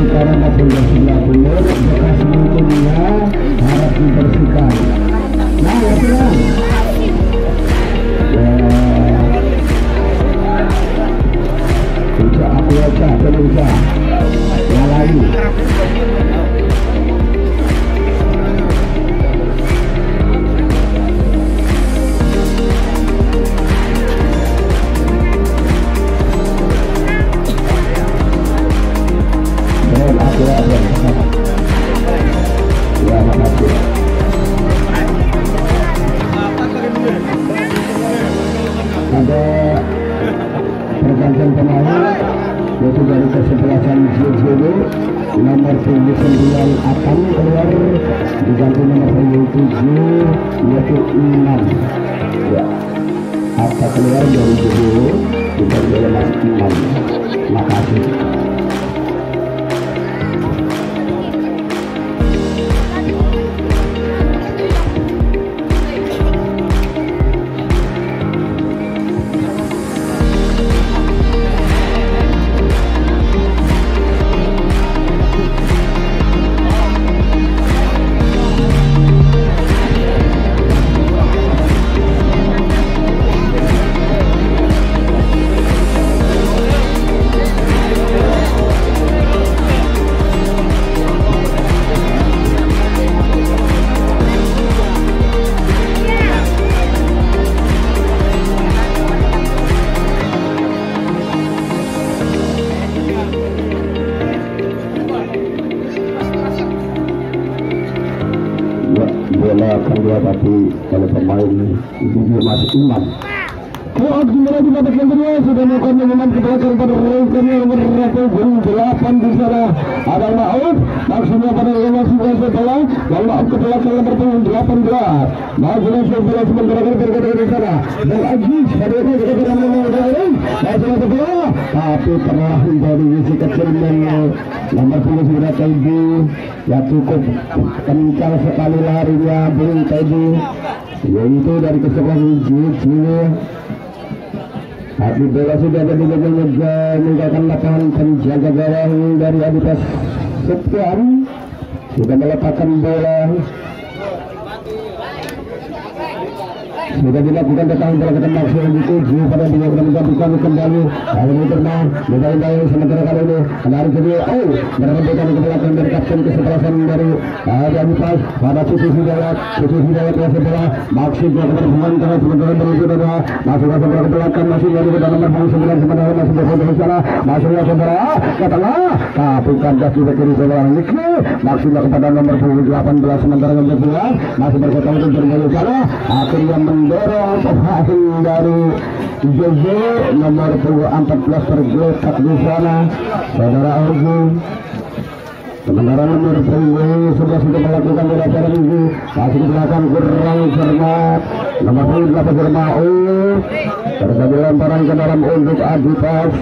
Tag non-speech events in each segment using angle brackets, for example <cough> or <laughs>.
utara maupun dari sebelah bekas mungkinnya harap dibersihkan. Nah ya sudah ya. Bisa aku aja pergantian pemain yaitu dari kesebelasan JJW nomor 29 akan keluar diganti nomor 27 yaitu 6 ya apa keluar dari JJW diganti oleh Mas Imam makasih 18 maksudnya sebelah sementara berkata di sana dan Aziz pada itu juga tidak nomor lain maksudnya sebelah tapi pernah dari isi kecil yang nomor 10 sudah Taibu ya cukup kencang sekali larinya Bung yaitu dari kesebelasan Jiu Tapi bola sudah ada di meninggalkan lapangan penjaga gawang dari Adidas Septian sudah meletakkan bola sudah dilakukan datang bola ke tembak dituju pada dia sudah menggabungkan kembali. Lalu ini pernah bermain sementara kali ini. Menarik kedua oh merebutkan ke belakang dari kapten kesebelasan dari ada Adidas pada Susi Hidayat Susi Hidayat yang sebelah maksudnya keberhubungan karena sementara menuju dari masuk ke sebelah ke belakang masih dari ke dalam nomor sembilan sementara masih berfoto di sana masuk ke sebelah ke tengah tapi kandas juga kiri sebelah Niki maksudnya kepada nomor 18 sementara yang kedua masih berfoto di sana akhirnya mendorong dari Jojo nomor 14 tergeletak di sana saudara Ogi Sementara nomor punggung sudah sudah melakukan belajar minggu masih di belakang kurang cermat. Nomor punggung delapan Jermau terjadi lemparan ke dalam untuk Adipas.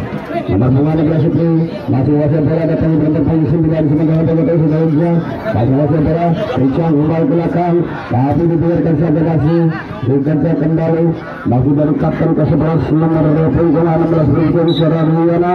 Nomor punggung ada Brasiti masih wasit bola datang berbentuk punggung sembilan sementara begitu sudah ujian masih wasit bola Richard kembali ke belakang. Tapi dibiarkan saja masih dikerja kembali. Masih dari kapten ke sebelas nomor punggung enam belas Rizky Sarariana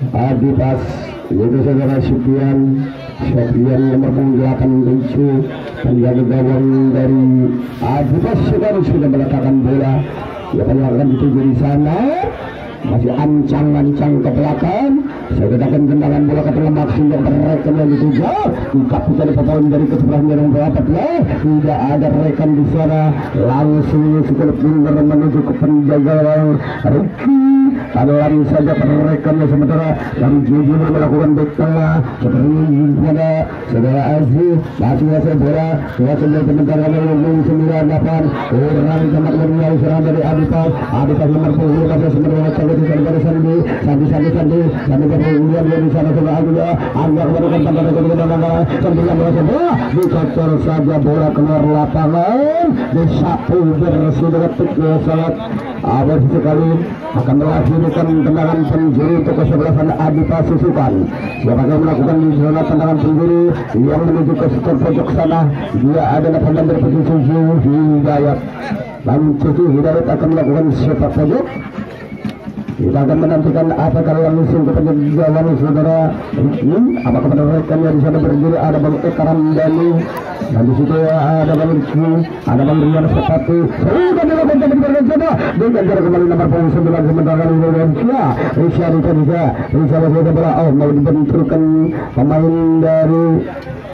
Adipas yaitu saudara Supian Supian nomor 87 penjaga gawang dari Adipas sudah sudah meletakkan bola. Ya akan dituju di sana. Masih ancang-ancang ke belakang. Saya katakan tendangan bola ke dalam aksi yang merekam yang dituju dari pemain dari kesebelasan yang berapa tidak ada rekan di sana. Langsung sekelip benar menuju ke penjaga gawang Ricky Dalam saja perekannya sementara. Dari Jiji melakukan back tengah seperti pada saudara Aziz masih masih bola dua sembilan sementara sembilan delapan. Orang tempat meriah serangan dari Adipas Adipas nomor puluh pada sementara kalau di sana Sandi. Sandi Sandi Sandi. Sandi kemudian dia di sana sudah Angga Angga kemudian tempat dari kedua sembilan bola dicocor saja bola keluar lapangan. Disapu bersih detik sangat abad sekali. Akan melahirkan tendangan penjuru untuk kesebelasan Adita Susukan yang melakukan di tendangan penjuru yang menuju ke setor pojok sana. Dia adalah dari posisi Hidayat. Dan Cucu Hidayat akan melakukan sepak pojok kita akan menantikan apa kalau langsung kepada jalan saudara. Hmm, apa kepada mereka yang sana berdiri? Ada bang Ekaram Dani dan di situ ada bang Rizky ada bang Rian Sepatu. Sudah dilakukan tadi di sana dengan jarak kembali nomor punggung sembilan sementara Indonesia. Risha Risha Risha. Risha Risha bola oh mau dibenturkan pemain dari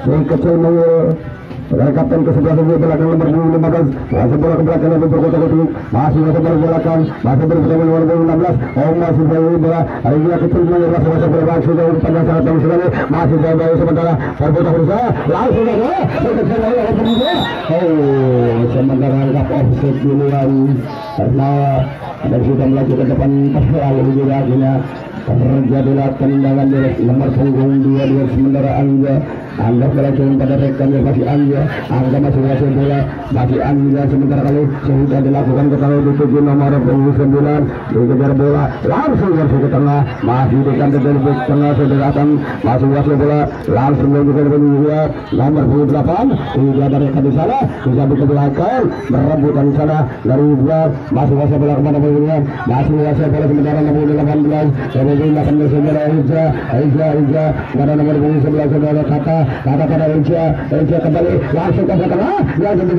Kecil Mewah Saudara kapten ke sebelah sebelah belakang nomor 15 Masih bola ke belakang lebih berkota kotik Masih masih bola belakang Masih berkota nomor 16 Oh masih bola bola. Hari ini kecil mengenai rasa masa berbang Sudah umpannya sangat bagus sekali Masih bola bola sementara. Perbuatan berusaha Langsung saja. Oh sementara anggap offset duluan. Karena ada sudah melakukan depan. Persoalan juga akhirnya terjadilah tendangan dari nomor punggung dua dua sementara Angga Angga beracun pada rekannya masih Angga Angga masih masih bola masih Angga sementara kali sudah dilakukan ketahui di tujuh nomor punggung sembilan. Dikejar bola langsung masuk ke tengah. Masih dekat dari bek tengah sudah datang masih bola langsung menuju ke dua nomor punggung delapan tidak ada rekan di sana bisa ke belakang merebutkan sana dari dua masih bola ke mana masih masih bola sementara nomor delapan belas. Kemudian akan bersama Ija Ija Ija pada nomor punggung sebelas saudara kata kata pada Ija kembali. Langsung ke tengah langsung ke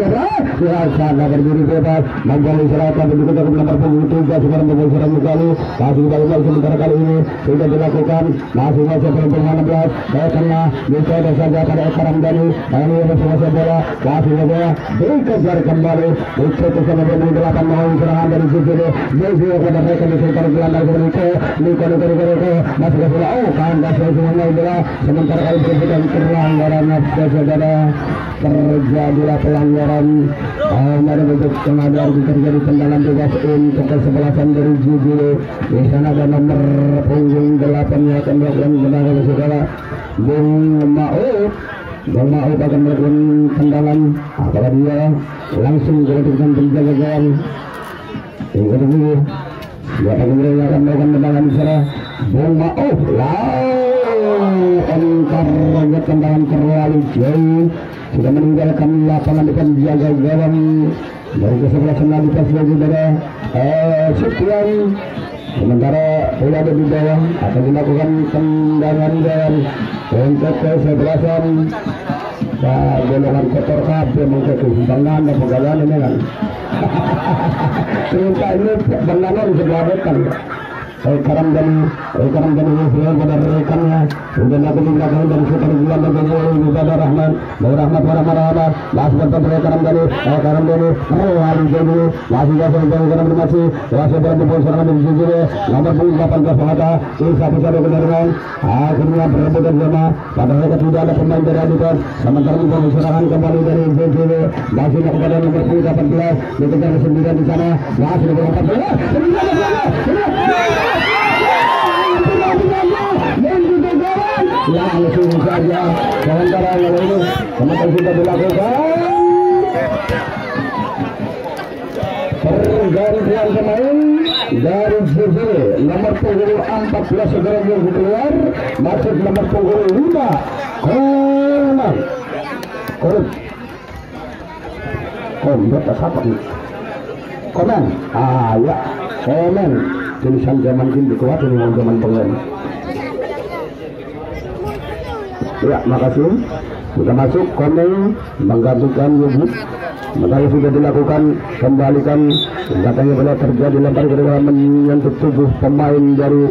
ya sana berdiri bebas. Menggali selatan begitu ke nomor punggung tiga sekarang punggung serang kali masih kembali sementara kali ini. Sudah dilakukan. Masih masih enam belas. Ke tengah dicoba saja pada Ekaram Dani ini masih masih bola. Masih bola. Dikejar kembali. Dicoba sama punggung delapan mau serangan dari mereka di gelandang Niko. Niko Niko Niko masih oh kandas semuanya sementara kali pelanggaran saudara terjadilah pelanggaran. Mari bentuk pengadaan terjadi tendangan bebas untuk kesebelasan dari Jiji di sana ada nomor punggung delapan yang akan melakukan tendangan saudara. Bung Maut Bung Maut akan melakukan tendangan apakah dia langsung keputusan penjaga gawang yang kedua dia akan melakukan tendangan di sana Bung Maut lalu raja tendangan terlalu jauh sudah meninggalkan lapangan depan jaga gawang dari kesebelasan lagi pas saudara eh Sekian sementara bola ada di bawah akan dilakukan tendangan dan untuk kesebelasan Pak golongan kotor kabeh mengke kumpangan dan pegangan ini kan. <laughs> Cerita ini di sebelah depan. Karam dan Karam dan Rahman. Nomor pun 18 mata Isa bisa kebenaran. Akhirnya berebut dan sama pada mereka tidak ada pemain dari Adidas sementara itu serangan kembali dari sisi masih kepada nomor pun 18 dikejar 9 di sana. Masih nomor 14 langsung saja sementara yang ini sementara sudah dilakukan pergantian pemain dari sisi nomor punggung 14 segera yang keluar masuk nomor punggung 5 Koman Koman Koman apa Komen ah ya. Komen tulisan zaman kini kuat ini zaman pengen ya makasih. Sudah masuk komen menggantikan Yubut makanya sudah dilakukan kembalikan katanya pada terjadi lempar ke dalam menyentuh tubuh pemain dari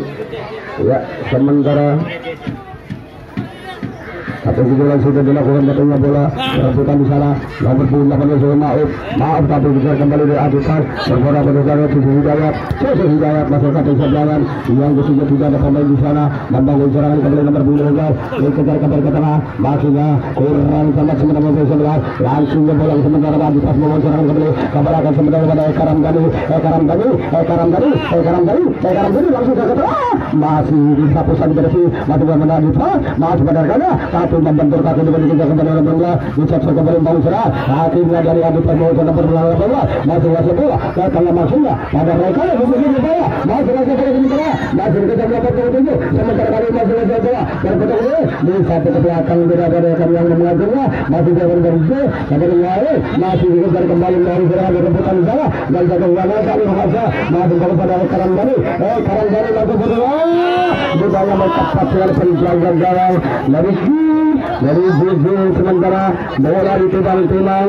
ya sementara Pukulan sudah dilakukan katanya bola rebutan di sana. Nomor punggung 18 Zoe Maaf. Maaf tapi bisa kembali di Adikas. Berbola berdasar Susi Hidayat. Susi Hidayat masuk satu sebelah yang ketiga tidak ada pemain di sana. Membangun serangan kembali nomor punggung 12. Dikejar kembali ke tengah. Masihnya kurang sama sementara nomor 11. Langsung ke bola sementara Adikas membangun serangan kembali. Kembali akan sementara kepada Eka Ramdhani. Eka Ramdhani. Eka Ramdhani. Eka Ramdhani. Eka Ramdhani langsung ke tengah. Masih disapu saja bersih. Masih benar Adikas. Masih benarkannya. Tapi membentur kaki dengan dikejar kembali nomor 12. Dicapsir kembali membangun serangan. Akhirnya dari Adikas membangun nomor 12. Masih masih bola. Ke tengah maksudnya. Pada mereka yang memiliki bola. Masih masih bola di tengah. Masih dikejar nomor 27. Sementara kali masih masih bola. Berputar ini. Di satu ke belakang tidak ada rekan yang mengajarnya. Masih jalan dari J. Sampai ke Wai. Masih dikejar kembali dari serangan dari rebutan di sana. Dan jaga Wana kali Hamza. Masih kepada Karam Bani. Eh Karam Bani langsung berdoa. Budaya mencapai dengan penjaga gawang dari. Dari G sementara bola ditebang-tebang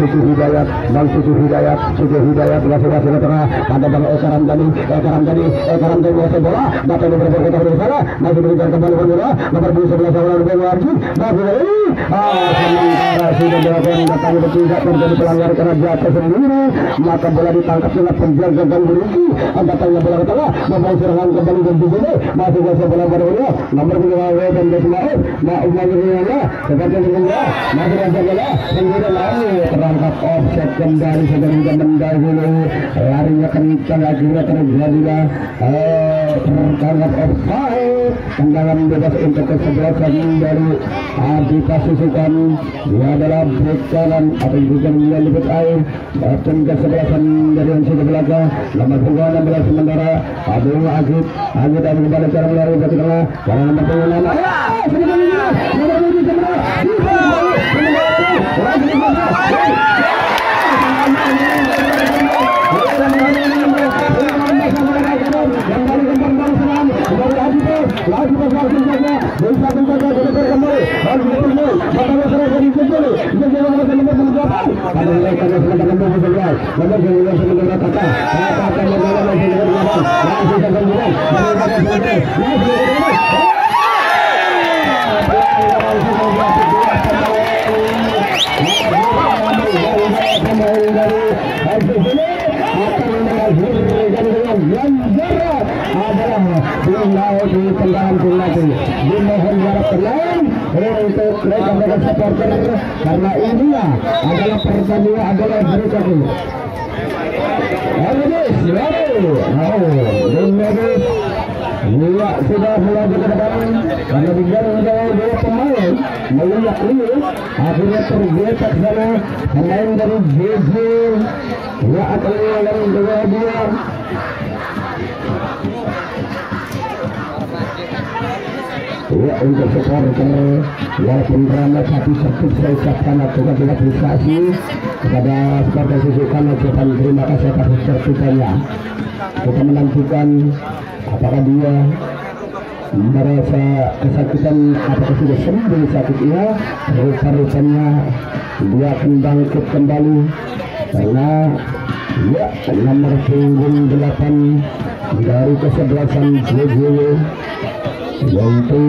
Suci Hidayat, Bang Suci Hidayat, Suci Hidayat masih masih ke tengah, ada Bang Eka Ramdhani, Eka Ramdhani, Eka Ramdhani masih bola, dapat beberapa kita dari sana, masih mengejar kembali bola, nomor 11 awal dari Arjun, masih dari, ah sudah dilakukan datang bertindak terjadi pelanggaran karena jatuh sendiri, maka bola ditangkap dengan penjaga gawang berhenti, datangnya bola ke tengah, membawa serangan kembali dan sini, masih masih bola pada bola, nomor 2 dan Desmail, Mak Umar Riana, seperti yang masih masih bola, sendiri lari, terangkat offset kembali sedang zaman dahulu larinya kencang akhirnya terjadilah eh, terangkat offside tendangan bebas untuk kesebelasan dari Adi Kasusukan dia adalah back atau juga yang lebih air dan kesebelasan dari yang sudah belakang nomor punggung 16 sementara Abdul Aziz Aziz ada kembali cara melari ke tengah karena nomor punggung 6 ya sebenarnya nomor 7 karena ini adalah pertandingan adalah berikutnya. Habis, lalu, habis, Iya sudah mulai ke karena tinggal ada dua pemain melihat ini. Akhirnya tergetak sana. Pemain dari JJ ya akan mengalami dua dua Ya untuk supporter walaupun ramai tapi sepuluh saya ucapkan juga apresiasi kepada supporter Susukan ucapan terima kasih atas sertifikatnya kita menantikan apakah dia merasa kesakitan apakah sudah sembuh sakitnya rupa-rupanya dia akan bangkit kembali. Karena ya nomor punggung delapan dari kesebelasan JJW yaitu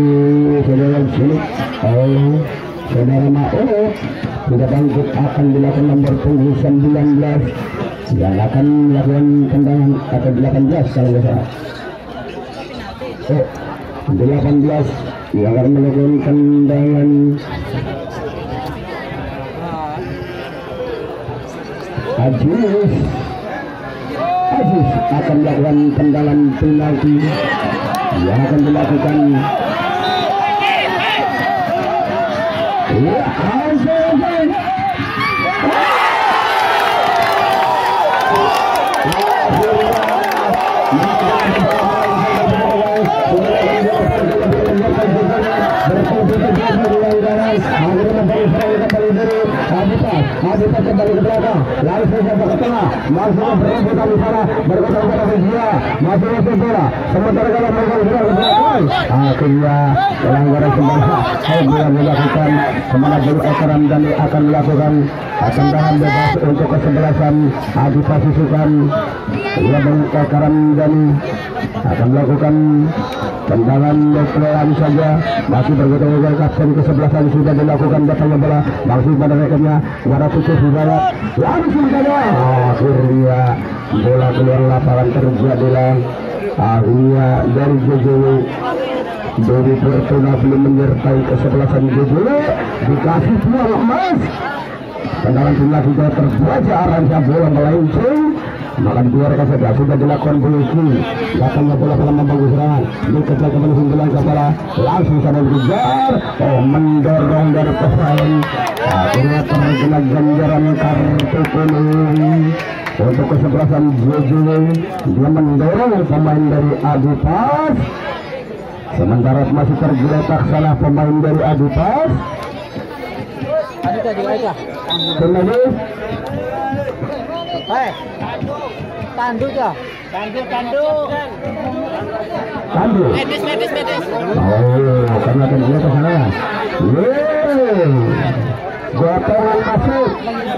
saudara Sulit oh saudara Ma'o sudah bangkit akan dilakukan nomor punggung 19 yang akan melakukan tendangan atau 18 kalau nggak salah. Oh 18 yang akan melakukan tendangan. Aziz Aziz akan melakukan tendangan penalti yang akan dilakukan. Ya Pas kembali ke belakang. Langsung sampai ke tengah. Berebutan di sana. Berkotong pada Rizia masih masuk bola. Sementara kalau mereka sudah ke belakang akhirnya pelanggaran semasa Aibia melakukan ke mana dulu Ekram dan akan melakukan bebas untuk kesebelasan. Adi Pasisukan ia Ekram dan akan melakukan tendangan pelan saja. Masih bergotong dengan kapten kesebelasan sudah dilakukan datangnya bola. Masih pada rekannya kepada Tutus Hidayat. Langsung saja akhirnya bola keluar lapangan terjadilah akhirnya dari JJW Dewi Fortuna belum menyertai kesebelasan JJW dikasih peluang emas tendangan timnas juga terbaca arahnya bola melenceng maka dikeluarkan saja sudah dilakukan polisi. Datangnya bola bola membangun serangan dikejar kembali sundulan kepala langsung sana dikejar. Oh mendorong dari pemain akhirnya terkena ganjaran kartu kuning. Untuk kesebelasan JJ dia mendorong pemain dari Adi Pas sementara masih tergeletak salah pemain dari Adi Pas Adi tadi aja. kembali Hei. Tanduk ya. Tanduk, tanduk. Tandu Medis, medis, medis. Oh, karena tergeletak sana Yeay Gotongan masuk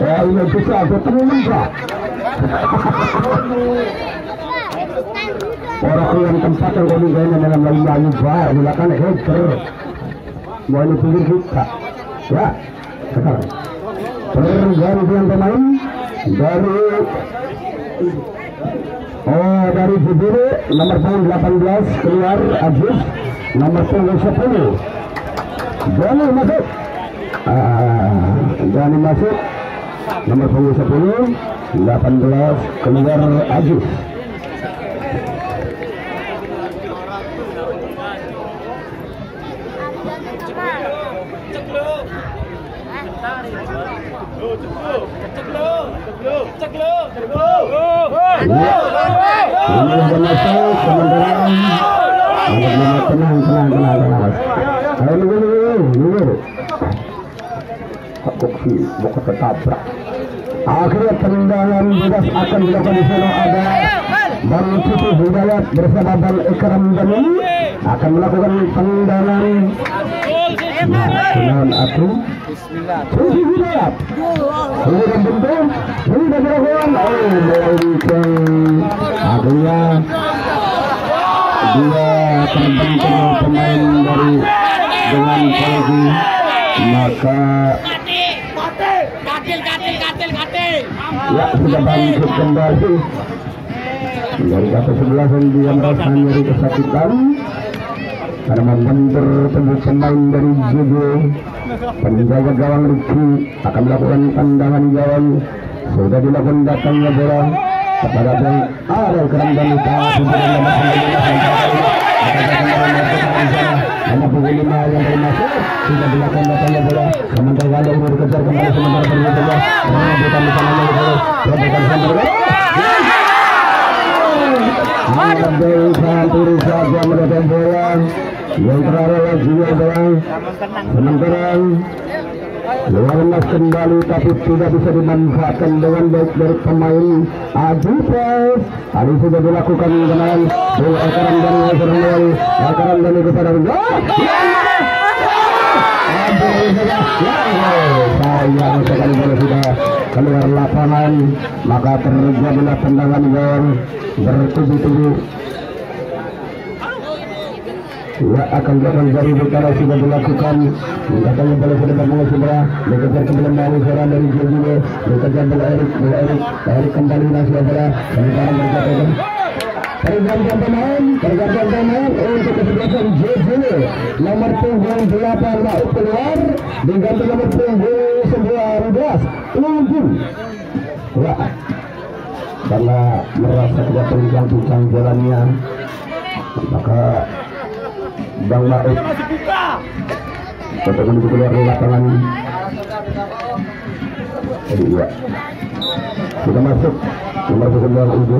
Ya iya bisa, gotongan enggak Orang yang tempat yang kami kayaknya dalam lagi bar, silakan header. Mau ini pinggir kita. Ya, sekarang. Pergantian pemain dari Oh dari Jibiri nomor punggung 18 keluar Ajis nomor punggung 10 Jani masuk. Ah, masuk nomor punggung 10 18 keluar Ajis Ini udah masuk sementara Ada lima Akhirnya tendangan bebas akan dilakukan di sana ada Bang Siti Hidayat bersama Bang Ikram Dani akan melakukan tendangan Nah, Oh. Ya Dari kata sebelah yang dia merasa nyeri kesakitan Karena membentur tubuh pemain dari Jojo Penjaga gawang Riki akan melakukan tendangan gawang Sudah dilakukan datangnya bola kepada Bang ada kerang dan lupa Sudah hanya pukul lima yang termasuk sudah dilakukan datangnya bola sementara dikejar kembali sementara di sana bola saja bola yang terakhir lagi adalah sementara Lemas kembali tapi tidak bisa dimanfaatkan dengan baik dari pemain Adipes Hari sudah dilakukan dengan bola akaran dari Hasan Wali akaran dari kepada sayang sekali bola sudah keluar lapangan maka terjadilah tendangan gol bertubi-tubi Ya akan datang dari bicara sudah dilakukan. Katanya bola sudah bermula segera Dikejar kembali mau seorang dari Jorginho Dikejar bola Erik Bola Erik. Erik kembali nasi bola Sementara berkata Pergantian pemain Pergantian pemain. Untuk kesebelasan Jorginho Nomor punggung 8 Lauk keluar Diganti nomor punggung 19 Unggul Ya Karena merasa tidak terbincang jalannya Maka Bang menuju keluar dari lapangan. Jadi kita masuk. Nomor 9 Udo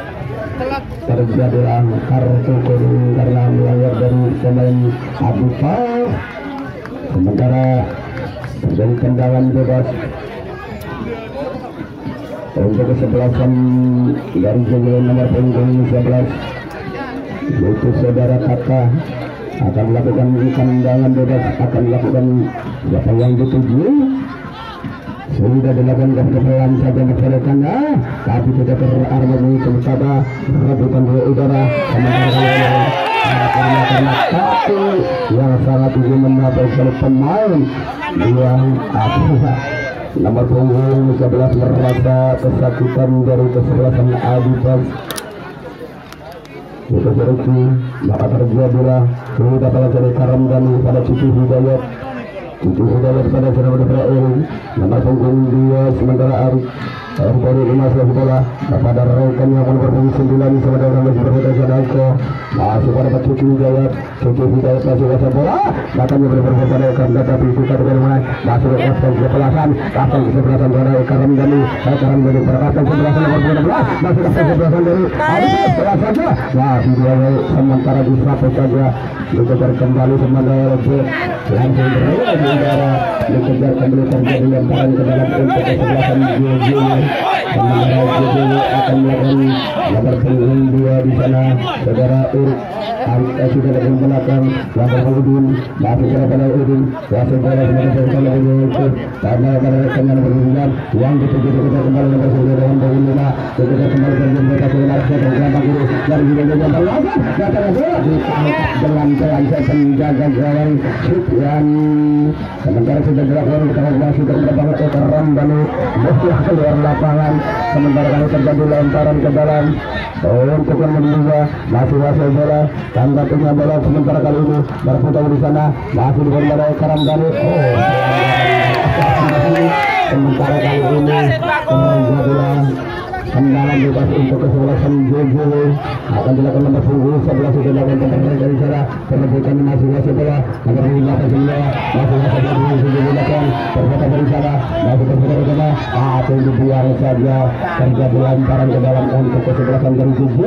terjadilah kartu kuning karena melanggar dari pemain Abu sementara terjadi tendangan bebas. Untuk kesebelasan dari jajaran nomor punggung 11 yaitu saudara kakak akan melakukan tendangan bebas akan melakukan siapa yang dituju sudah dilakukan kebetulan saja masyarakat tapi tidak terharmoni sementara rebutan dua udara. Karena satu yang sangat ingin mendapatkan pemain. Yang apa? Nomor punggung 11 merasa kesakitan dari kesebelasan Adibas itu berarti maka terjadilah sudah pada dari karam dan pada cucu hidayat itu sudah pada sudah Israel nomor punggung dia sementara Arif dari sebelas bola kepada rekan yang akan berpunggung sembilan sementara masih berbeda Masih pada Cucu Hidayat. Cucu Hidayat masih kuasa bola datangnya berbeda pada rekan tetapi kita dengan mulai masih rekam kesebelasan rekam kesebelasan pada Karam Dani Karam Dani perkatakan kesebelasan nomor 12 masih rekam kesebelasan dari Arif saja masih dua sementara di satu saja. Dikejar kembali sementara Rejek langsung berada di udara. Dikejar kembali terjadi lemparan ke dalam untuk kesebelasan JJ sementara JJ akan melakukan nomor punggung dua di sana. Saudara Angka sudah dari belakang Langkah Udin Masih pada Udin Wasit bola sebagai saudara itu Karena pada rekannya nomor 9 Yang dituju dikejar kembali nomor 9 dengan poin 5 Dikejar kembali dari mereka ke Sufyan. Sementara sudah ke lapangan. Sementara kalau terjadi lemparan ke dalam. Untuk yang masih bola tangga punya bola sementara kali ini berputar di sana masih di pada Karam oh. Sementara kali ini tendangan bebas untuk kesebelasan JJ akan dilakukan nomor punggung 11 sudah dilakukan tendangan dari sana. Perebutan masih masih bola nomor 5 sembilan masih masih bola sudah dilakukan terputar dari sana. Masih terputar di sana atau dibuang saja terjadi lemparan ke dalam untuk kesebelasan dari JJ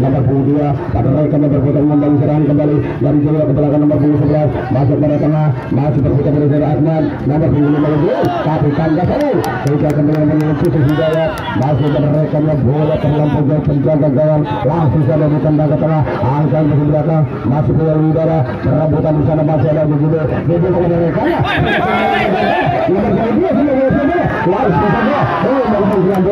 nomor punggung 2 pada mereka berputar membangun serangan kembali dari Jawa ke belakang nomor punggung 11 masuk pada tengah. Masih berputar dari sana Ahmad nomor punggung 15 tapi tanda satu sehingga kembali menuju Putus Hidayat masih pada rekannya bola terlampau jauh penjaga gawang langsung saja ditendang ke tengah angkat ke belakang masih punya udara perebutan di sana masih ada begitu begitu kepada berhasil langsung saja oh langsung bola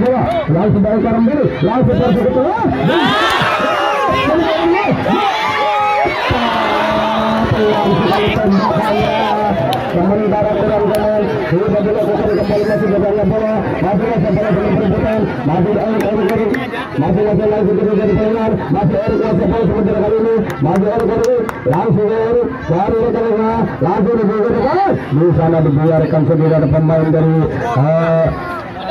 bola langsung bang Ekaran Dani langsung ke tengah sementara masih berjalan bola masih masih masih masih masih masih sendiri ada pemain dari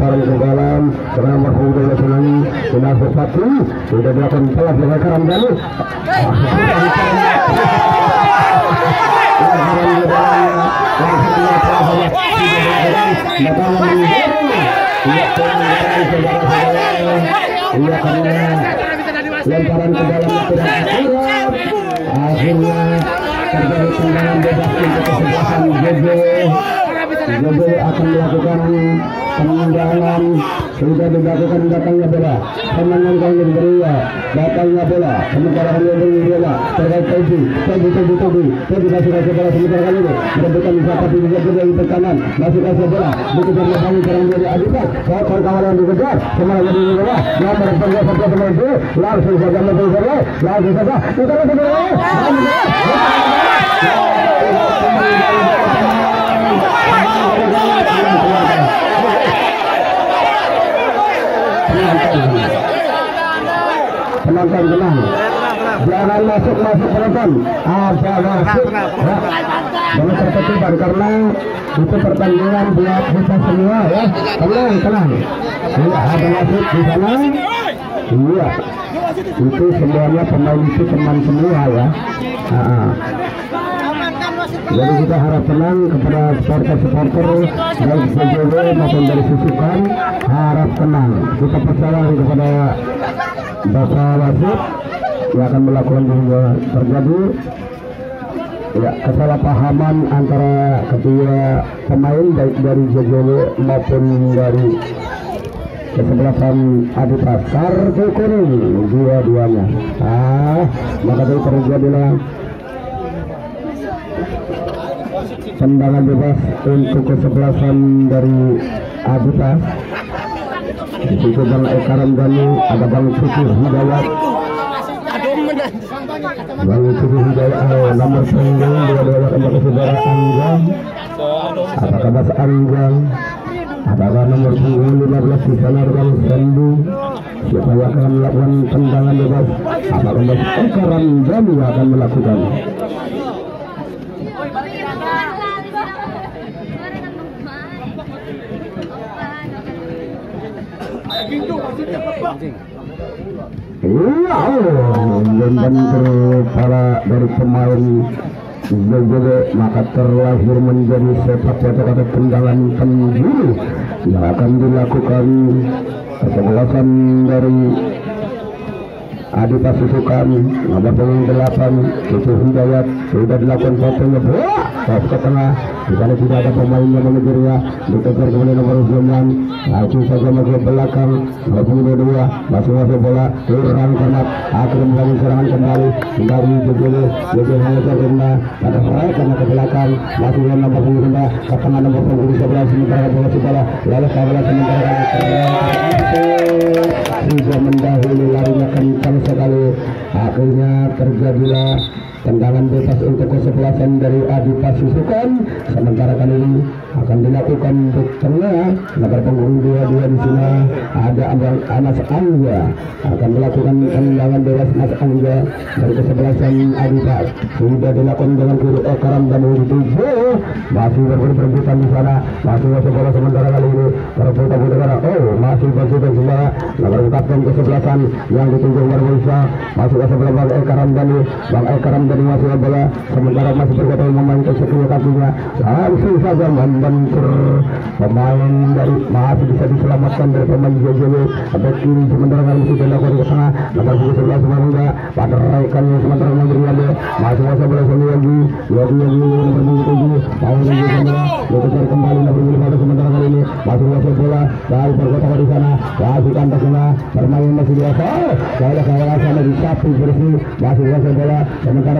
dalam karena merhum dari senangi sudah sesuatu sudah dilakukan telah dengan karam dani lemparan ke dalam tidak akurat akhirnya terjadi tendangan bebas untuk kesebelasan JJ JJ akan melakukan tendangan sudah dilakukan datangnya bola. Kali ini diberi ya datangnya bola. Sementara ini diberi bola terkait Teji Teji Teji Teji Teji masih kasih bola sementara kali ini. Merebutkan siapa di juga juga di kanan masih kasih bola. Dikejar Lebangi sekarang jadi Adidas seekor kawalan dikejar semangat jadi bola nomor penggal sampai sama itu langsung saja menang saja langsung saja. Kita langsung penonton tenang. Jangan masuk masuk penonton. Ada masuk. Ya. jangan terketuban karena itu pertandingan buat kita semua ya. Tenang tenang. Iya ada masuk di sana. Iya. Itu semuanya pemain itu teman semua ya. Ah, ah. Jadi kita harap tenang kepada supporter-supporter baik PJW maupun dari Susukan harap tenang. Kita percaya kepada Bapak Wasit yang akan melakukan juga terjadi ya kesalahpahaman antara kedua pemain baik dari JJW maupun dari kesebelasan kartu kuning dua-duanya ah maka itu terjadilah tendangan bebas untuk kesebelasan dari Aditas di situ Bang Eka Ramdhani ada Bang Suki Hidayat. Bang Suki Hidayat oh, nomor punggung dua dua kepada saudara Anggang apakah Mas Anggang apakah nomor punggung 15 di sana Bang Sandu siapa yang akan melakukan tendangan bebas? Apakah Mas Eka Ramdhani akan melakukan Iya, para dari pemain Jojoge maka terlahir menjadi sepak kata tendangan penjuru yang akan dilakukan kesebelasan dari Adi Pasusukan nomor punggung delapan itu Hidayat sudah dilakukan potongnya bola ke tengah di sana tidak ada pemain yang mengejarnya dikejar kemudian nomor 9 langsung saja masuk belakang nomor punggung dua masih masuk bola kurang kamat akhirnya mengalami serangan kembali dari Jogele Jogele hanya terkena pada proyek karena ke belakang masih dengan nomor punggung kedua ke tengah nomor punggung sebelah sementara bola bola. Lalu kawalan sementara sudah mendahului larinya kencang sekali. Akhirnya terjadilah tendangan bebas untuk kesebelasan dari Adi Pasusukan. Sementara kali ini akan dilakukan untuk tengah. Nomor punggung dua dua di sini ada Abang Anas Angga. Akan melakukan tendangan bebas Mas Angga dari kesebelasan Adi Pas sudah dilakukan dengan kiri Ekaram dan tujuh. Masih berperebutan di sana. Masih bola sementara kali ini. Perebutan negara oh masih semua nomor kapten kesebelasan yang ditunjuk masuk ke sebelah Bang Eka Ramdhani Bang Eka Masuk ke bola sementara masih berkata memainkan sekali kakinya langsung saja membentur pemain dari masih bisa diselamatkan dari pemain JJW ada kiri sementara kali itu dilakukan ke tengah nomor punggung sebelah sementara pada raikannya sementara memberi ada masuk bola sekali lagi lagi lagi nomor tujuh mau lagi sementara dikejar kembali nomor lima sementara kali ini masuk masuk bola dari perkota di sana masih kantas sana bermain masih biasa kalau kawalan sana di sapu bersih masih masuk bola sementara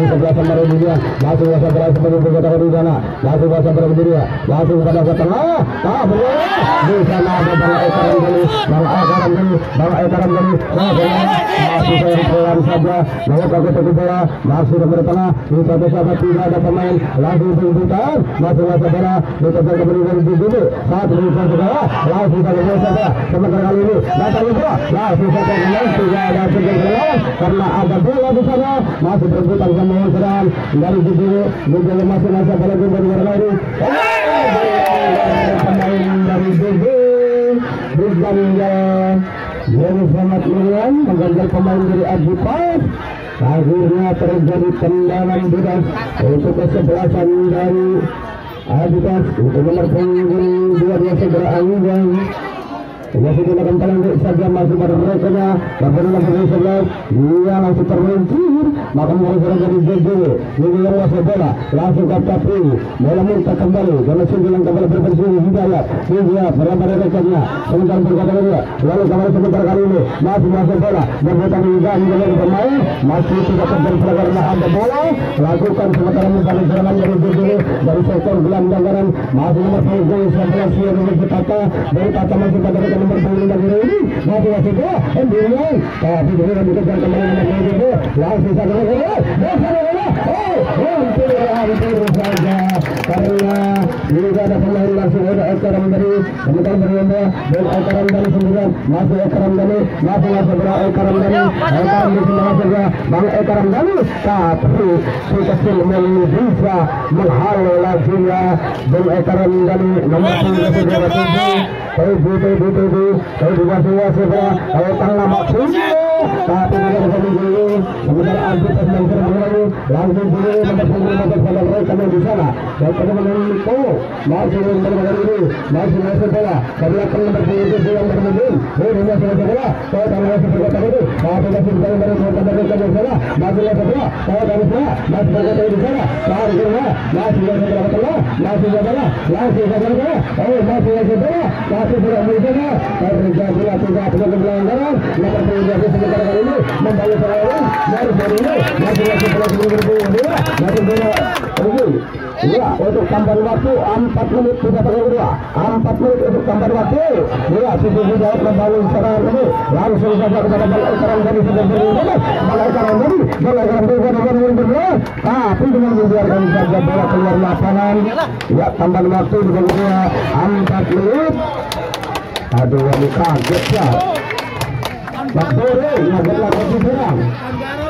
punggung sebelah sama dunia di sana dunia di sana masih saya karena ada bola di sana masih sama mengusurkan dari sisi menjaga masa-masa pada gubernur berlari pemain dari mengganjal pemain dari Aji Pas akhirnya terjadi tendangan bebas untuk kesebelasan dari Aji Pas untuk nomor punggung dua segera Anjang masih gunakan talent saja masih pada mereka Lapan nomor sebelas Dia langsung termencir Maka mereka dari JJ Ini yang masuk bola. Langsung ke Capri Bola muntah kembali. Karena sembilan kembali berpensi Hidayat Hidayat berapa dari rekannya Sebentar berkata dia Lalu kembali sebentar kali ini. Masih masuk bola. Berputar hingga hingga pemain. Masih tidak terjadi karena ada bola. Lakukan sementara membalik serangan dari JJ Dari sektor gelandang kanan Masih nomor punggung 11 Dari Tata. Dari Tata masih pada rekan nomor punggung lagi ini masih masih bola Embilian tapi kemudian dikejar kembali nomor punggung itu langsung saja bola bola oh hampir hampir saja karena juga ada pemain langsung ada Ekaram dari sementara berlomba dan Ekaram dari sembilan masih Ekaram dari masih masih bola Ekaram dari Ekaram di sebelah saja Bang Ekaram dari tapi sudah Silman bisa menghalau lajunya dan Ekaram dari nomor punggung sebelah tujuh tujuh tujuh tujuh itu, kalau dikasih wasit, kalau tengah maksudnya. दिशाला को मार्च नंबर बदलली मार्च नंबर बदला कबला कल नंबर के एक दो नंबर में दिन और होना से बदला तो हमारा से बदला करो आप का से बदला नंबर नंबर नंबर का बदला मार्च नंबर बदला और हम से मार्च नंबर का दिशाला चार दिन में मार्च नंबर का बदला मार्च नंबर बदला लास्ट से बदला और मार्च नंबर बदला लास्ट से बदला मिल जाएगा और जा बोला तो आप लोग बदला नंबर नंबर के जैसे ini membawa perlawanan untuk waktu empat menit sudah empat menit sudah ini ya tambahan waktu dengan dua empat menit aduh ini kaget ya Batorei, mas ela vai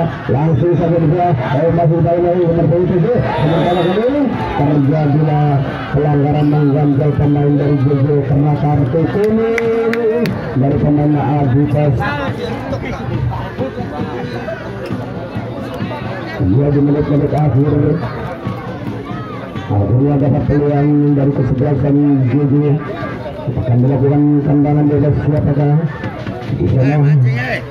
langsung saja dia eh, masih bayi lagi nomor tujuh sementara kali ini terjadilah pelanggaran mengganjal pemain dari JJ karena kartu kuning dari pemain Abitas dia di menit-menit akhir. Akhirnya dapat peluang dari kesebelasan JJ akan melakukan tendangan bebas? Siapakah? Di sana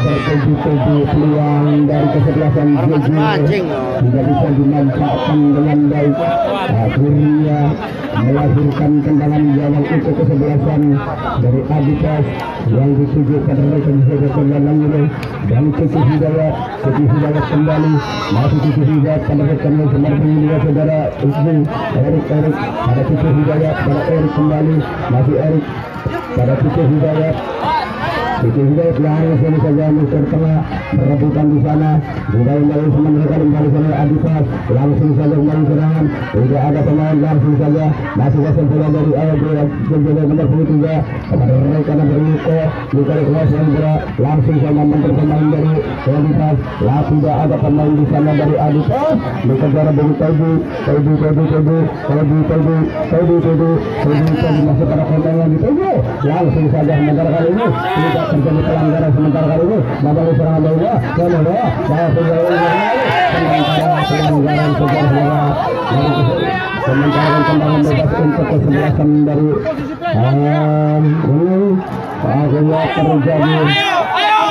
tertuju-tuju peluang dari kesebelasan Jojo tidak bisa dimanfaatkan dengan baik akhirnya melahirkan tendangan gawang untuk kesebelasan dari Adidas yang dituju rekan saudara tendangan ini dan Cici Hidayat Cici Hidayat kembali masih Cici Hidayat pada rekan seperti ini saudara Erik Erik pada Hidayat pada Erik kembali masih Erik pada Hidayat Cici Hidayat langsung saja musuh tengah perebutan di sana. Dari sementara kali kembali sana Adidas langsung saja kembali serangan tidak ada pemain langsung saja. Masih bola dari AFD menjaga nomor 23 kepada mereka nomor Luko dari kelas bola langsung saja menteri pemain dari Adidas lah tidak ada pemain di sana dari Adidas dikejar dari Tebu Tebu Tebu Tebu Tebu Tebu Tebu Tebu Tebu Tebu pada konten yang dituju langsung saja sementara kali ini terjadi pelanggaran sementara kali ini serangan dari dua dan dua bahwa sementara pelanggaran sejarah sementara tendangan bebas untuk kesebelasan dari um, ini akhirnya terjadi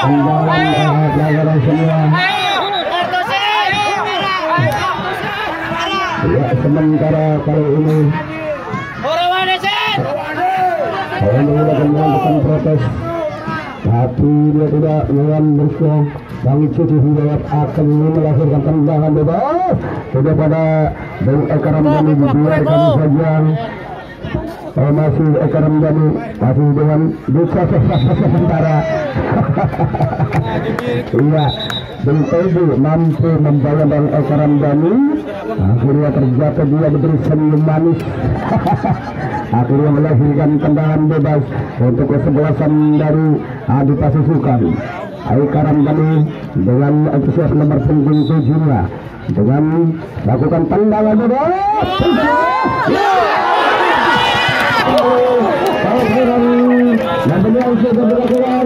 tendangan pelanggaran semua ya sementara kali ini saya menggunakan protes tapi dia tidak dengan bersih. Bang Cuci Hidayat akan melahirkan tendangan bebas. Sudah pada Bang Eka Ramdhani dibiarkan saja. Oh, masih Eka Ramdhani masih dengan duka sementara. <laughs> Iya Bang Tebu mampu membawa Bang Eka Ramdhani akhirnya terjatuh dia berdiri senyum manis. <laughs> Akhirnya melahirkan tendangan bebas untuk kesebelasan dari Adi Pasisukan Eka Ramdhani dengan antusias nomor punggung tujuhnya dengan lakukan tendangan bebas. Dan beliau sudah berlakukan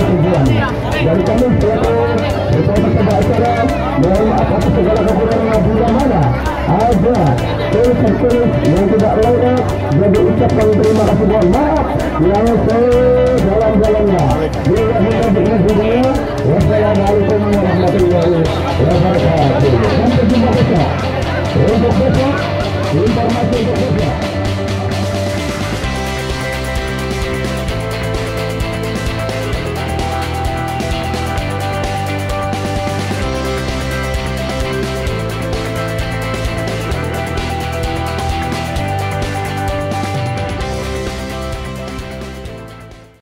tujuan dan kami acara maaf atas segala mana ada yang tidak layak jadi ucapkan terima kasih. mohon maaf yang sedalam-dalamnya bila kita dunia wassalamualaikum warahmatullahi wabarakatuh sampai jumpa besok untuk besok informasi untuk